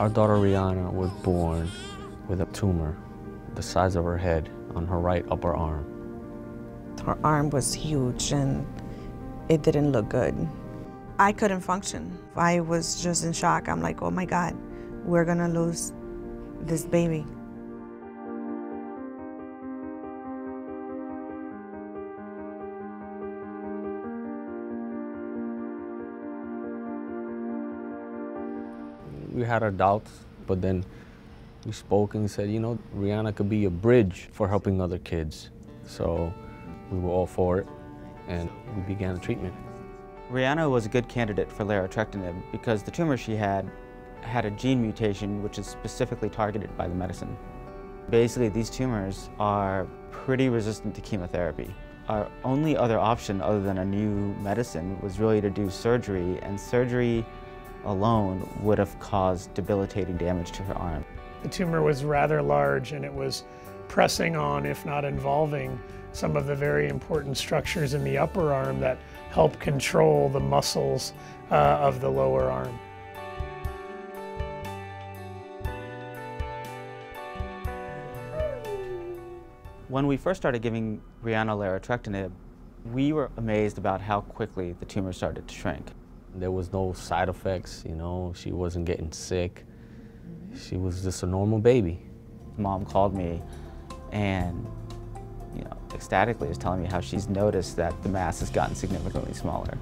Our daughter Rihanna was born with a tumor the size of her head on her right upper arm. Her arm was huge and it didn't look good. I couldn't function. I was just in shock. I'm like, oh my God, we're gonna lose this baby. We had our doubts, but then we spoke and said, you know, Rihanna could be a bridge for helping other kids. So we were all for it, and we began the treatment. Rihanna was a good candidate for larotrectinib because the tumor she had had a gene mutation which is specifically targeted by the medicine. Basically, these tumors are pretty resistant to chemotherapy. Our only other option other than a new medicine was really to do surgery, and surgery alone would have caused debilitating damage to her arm. The tumor was rather large and it was pressing on, if not involving, some of the very important structures in the upper arm that help control the muscles uh, of the lower arm. When we first started giving Rihanna larotrectinib, we were amazed about how quickly the tumor started to shrink. There was no side effects, you know, she wasn't getting sick. She was just a normal baby. Mom called me and, you know, ecstatically was telling me how she's noticed that the mass has gotten significantly smaller.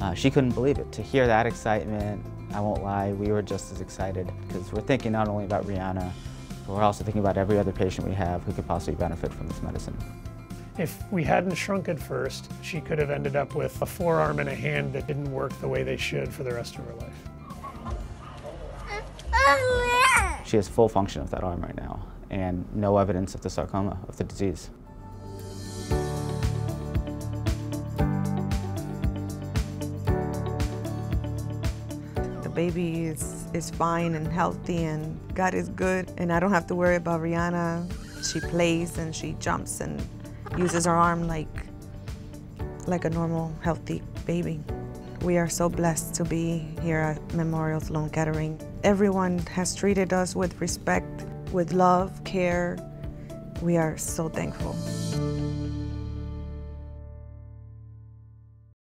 Uh, she couldn't believe it. To hear that excitement, I won't lie, we were just as excited because we're thinking not only about Rihanna, but we're also thinking about every other patient we have who could possibly benefit from this medicine. If we hadn't shrunk it first, she could have ended up with a forearm and a hand that didn't work the way they should for the rest of her life. She has full function of that arm right now and no evidence of the sarcoma, of the disease. The baby is, is fine and healthy and God is good and I don't have to worry about Rihanna. She plays and she jumps and uses her arm like, like a normal, healthy baby. We are so blessed to be here at Memorial Sloan Kettering. Everyone has treated us with respect, with love, care. We are so thankful.